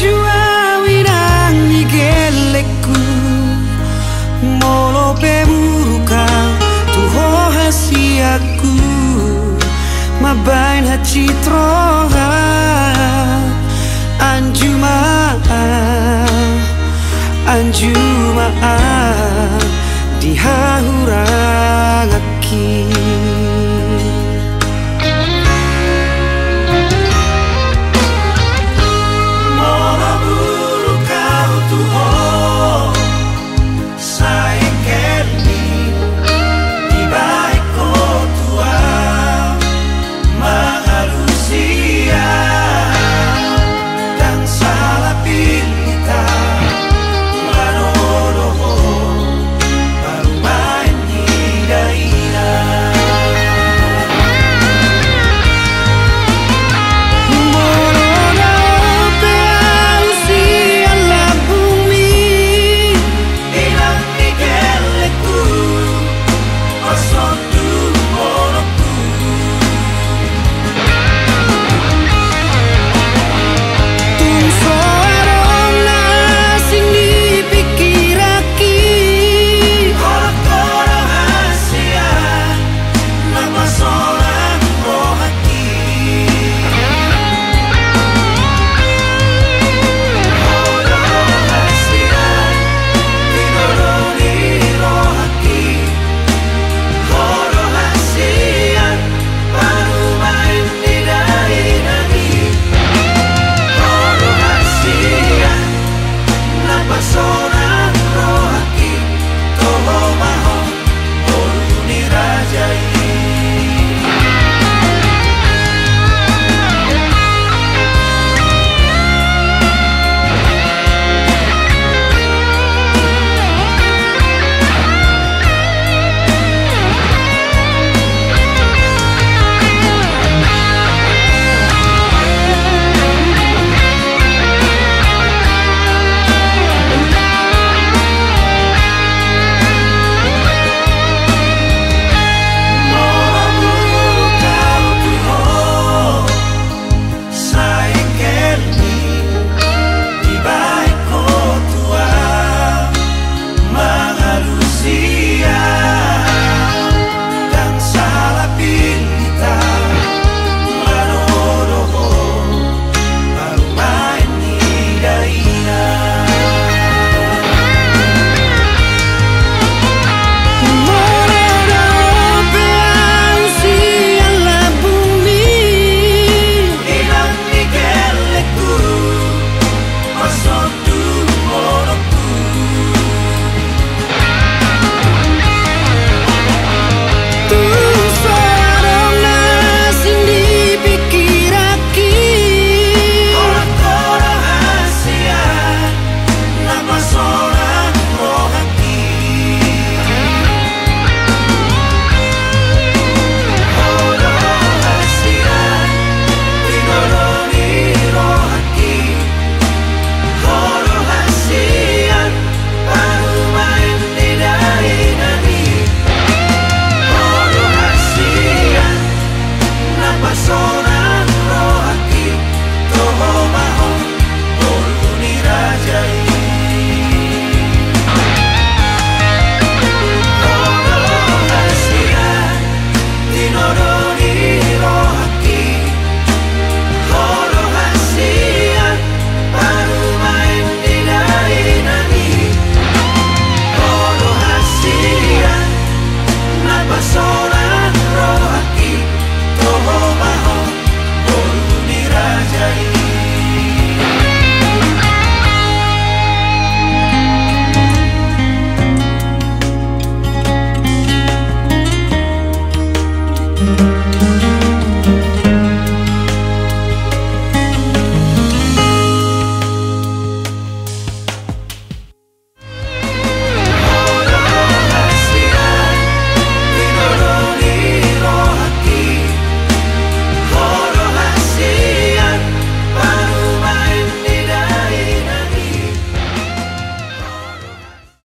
jua winang ni geleku molo pe buka tu ho hasiaku ma bain hati troha anjuma anjuma anjuma.